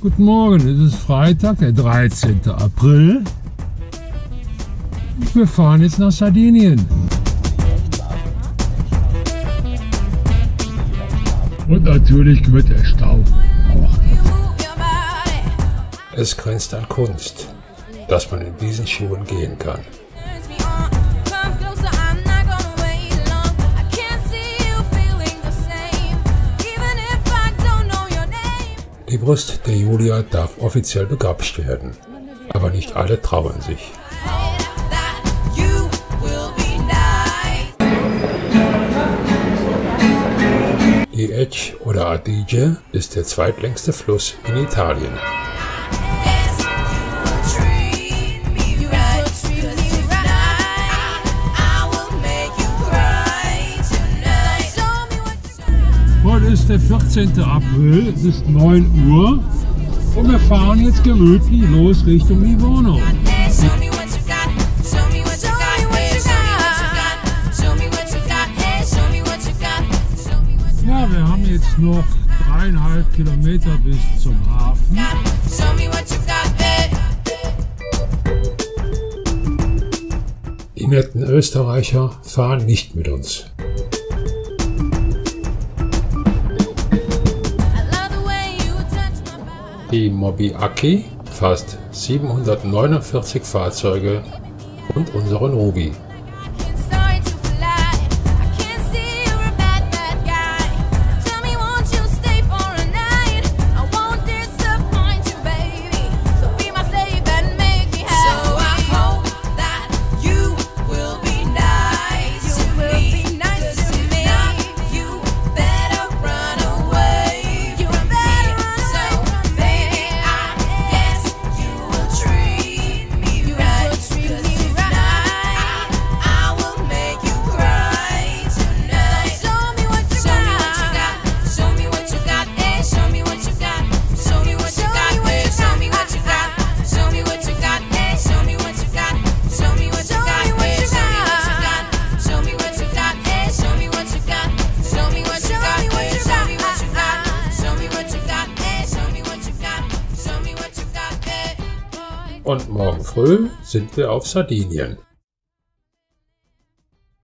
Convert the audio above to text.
Guten Morgen, es ist Freitag, der 13. April. Wir fahren jetzt nach Sardinien. Und natürlich gehört der Stau auch. Es grenzt an Kunst, dass man in diesen Schuhen gehen kann. Die Brust der Julia darf offiziell begrapscht werden, aber nicht alle trauen sich. Die Edge oder Adige ist der zweitlängste Fluss in Italien. Ist der 14. April, es ist 9 Uhr und wir fahren jetzt gemütlich los Richtung Livorno. Ja, wir haben jetzt noch dreieinhalb Kilometer bis zum Hafen. Die netten Österreicher fahren nicht mit uns. Die Mobi Aki fasst 749 Fahrzeuge und unseren Ruby. Und morgen früh sind wir auf Sardinien.